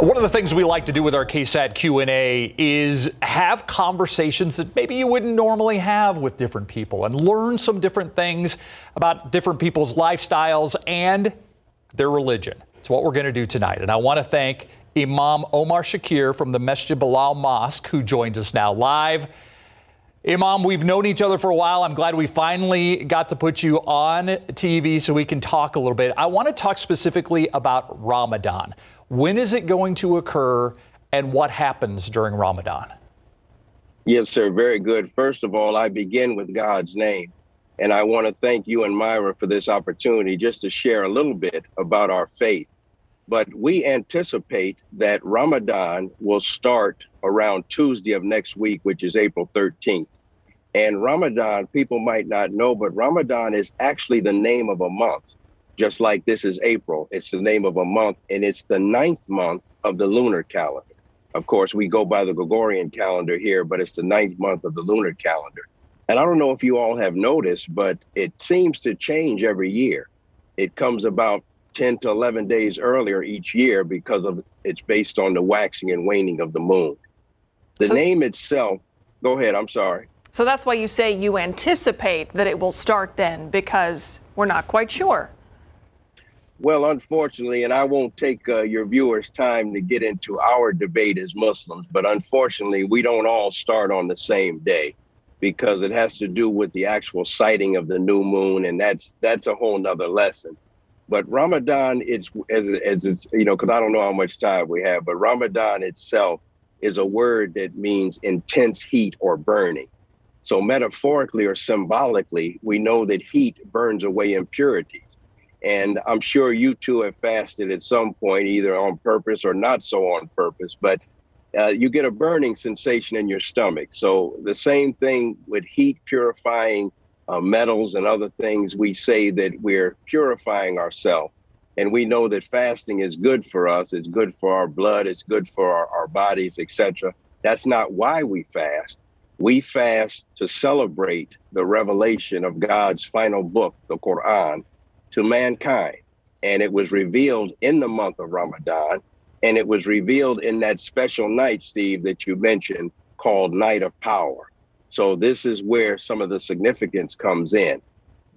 One of the things we like to do with our KSAT Q&A is have conversations that maybe you wouldn't normally have with different people and learn some different things about different people's lifestyles and their religion. It's what we're going to do tonight. And I want to thank Imam Omar Shakir from the Masjid Bilal Mosque who joins us now live. Imam, we've known each other for a while. I'm glad we finally got to put you on TV so we can talk a little bit. I want to talk specifically about Ramadan. When is it going to occur and what happens during Ramadan? Yes, sir. Very good. First of all, I begin with God's name. And I want to thank you and Myra for this opportunity just to share a little bit about our faith. But we anticipate that Ramadan will start around Tuesday of next week, which is April 13th. And Ramadan, people might not know, but Ramadan is actually the name of a month just like this is April. It's the name of a month, and it's the ninth month of the lunar calendar. Of course, we go by the Gregorian calendar here, but it's the ninth month of the lunar calendar. And I don't know if you all have noticed, but it seems to change every year. It comes about 10 to 11 days earlier each year because of it's based on the waxing and waning of the moon. The so, name itself, go ahead, I'm sorry. So that's why you say you anticipate that it will start then because we're not quite sure. Well, unfortunately, and I won't take uh, your viewers' time to get into our debate as Muslims, but unfortunately, we don't all start on the same day because it has to do with the actual sighting of the new moon, and that's that's a whole nother lesson. But Ramadan, it's as as it's you know, because I don't know how much time we have, but Ramadan itself is a word that means intense heat or burning. So metaphorically or symbolically, we know that heat burns away impurities. And I'm sure you too have fasted at some point, either on purpose or not so on purpose, but uh, you get a burning sensation in your stomach. So the same thing with heat purifying uh, metals and other things, we say that we're purifying ourselves. And we know that fasting is good for us. It's good for our blood. It's good for our, our bodies, etc. That's not why we fast. We fast to celebrate the revelation of God's final book, the Quran, to mankind. And it was revealed in the month of Ramadan. And it was revealed in that special night, Steve, that you mentioned called Night of Power. So this is where some of the significance comes in.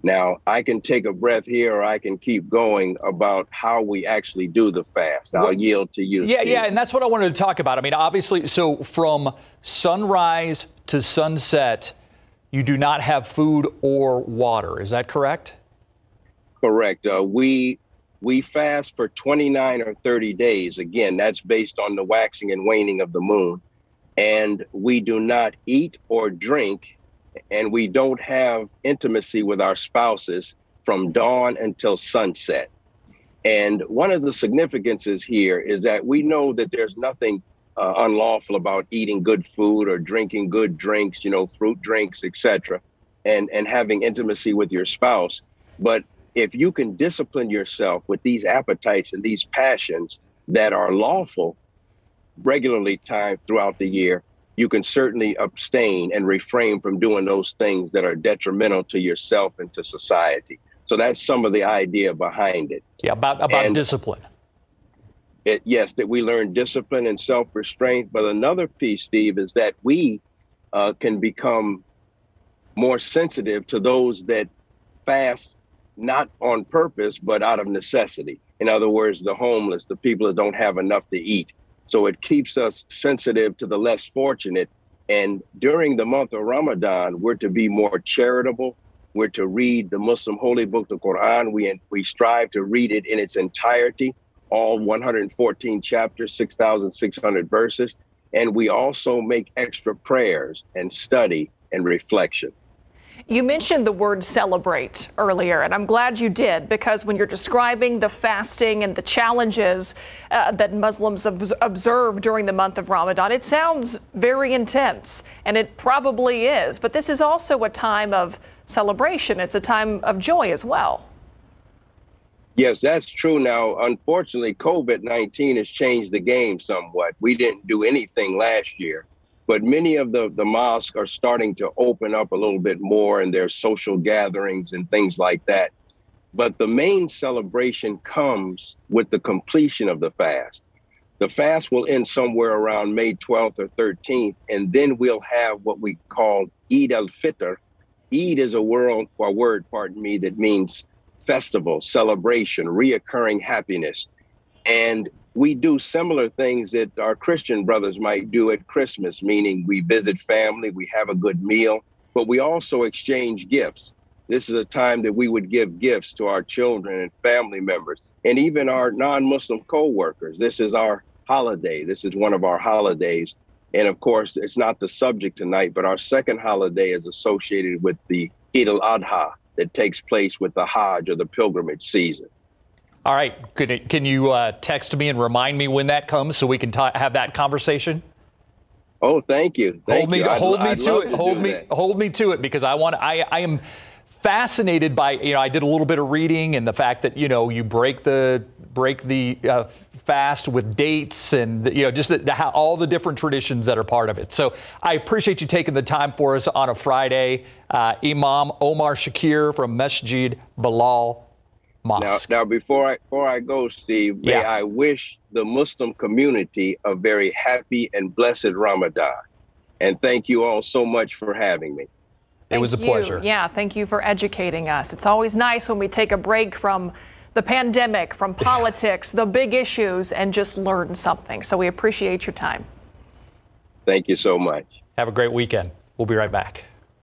Now, I can take a breath here or I can keep going about how we actually do the fast. I'll well, yield to you. Yeah, Steve. yeah, and that's what I wanted to talk about. I mean, obviously, so from sunrise to sunset, you do not have food or water. Is that correct? Correct. Uh, we we fast for 29 or 30 days. Again, that's based on the waxing and waning of the moon. And we do not eat or drink, and we don't have intimacy with our spouses from dawn until sunset. And one of the significances here is that we know that there's nothing uh, unlawful about eating good food or drinking good drinks, you know, fruit drinks, etc., and and having intimacy with your spouse. But if you can discipline yourself with these appetites and these passions that are lawful regularly time throughout the year, you can certainly abstain and refrain from doing those things that are detrimental to yourself and to society. So that's some of the idea behind it. Yeah, about about and discipline. It, yes, that we learn discipline and self-restraint. But another piece, Steve, is that we uh, can become more sensitive to those that fast not on purpose, but out of necessity. In other words, the homeless, the people that don't have enough to eat. So it keeps us sensitive to the less fortunate. And during the month of Ramadan, we're to be more charitable. We're to read the Muslim holy book, the Quran. We, we strive to read it in its entirety, all 114 chapters, 6,600 verses. And we also make extra prayers and study and reflection. You mentioned the word celebrate earlier, and I'm glad you did because when you're describing the fasting and the challenges uh, that Muslims observe during the month of Ramadan, it sounds very intense, and it probably is. But this is also a time of celebration, it's a time of joy as well. Yes, that's true. Now, unfortunately, COVID 19 has changed the game somewhat. We didn't do anything last year but many of the, the mosques are starting to open up a little bit more and their social gatherings and things like that. But the main celebration comes with the completion of the fast. The fast will end somewhere around May 12th or 13th, and then we'll have what we call Eid al-Fitr. Eid is a world, a word, pardon me, that means festival, celebration, reoccurring happiness. And we do similar things that our Christian brothers might do at Christmas, meaning we visit family, we have a good meal, but we also exchange gifts. This is a time that we would give gifts to our children and family members and even our non-Muslim co-workers. This is our holiday. This is one of our holidays. And of course, it's not the subject tonight, but our second holiday is associated with the Eid al-Adha that takes place with the Hajj or the pilgrimage season. All right. Can, can you uh, text me and remind me when that comes so we can ta- have that conversation? Oh, thank you. Thank hold me, you. hold I'd, me I'd to it. to hold me, that. hold me to it because I want. I, I am fascinated by. You know, I did a little bit of reading and the fact that you know you break the break the uh, fast with dates and you know just the, the, how, all the different traditions that are part of it. So I appreciate you taking the time for us on a Friday. Uh, Imam Omar Shakir from Masjid Bilal Mosque. now before I before I go, Steve, may Yeah. I wish the Muslim community a very happy and blessed Ramadan. And thank you all so much for having me. it was a you. pleasure. Yeah, thank you for educating us. It's always nice when we take a break from the pandemic, from politics, the big issues, and just learn something. So we appreciate your time. Thank you so much. Have a great weekend. We'll be right back.